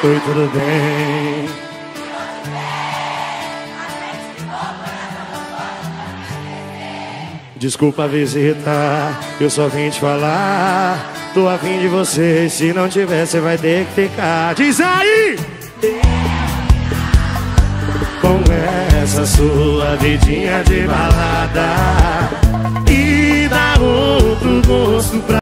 Oi, tudo bem? Desculpa a visita, eu só vim te falar. Tô afim de você, se não tiver, você vai ter que ficar. Diz aí! Com essa sua vidinha de balada e dá outro gosto pra.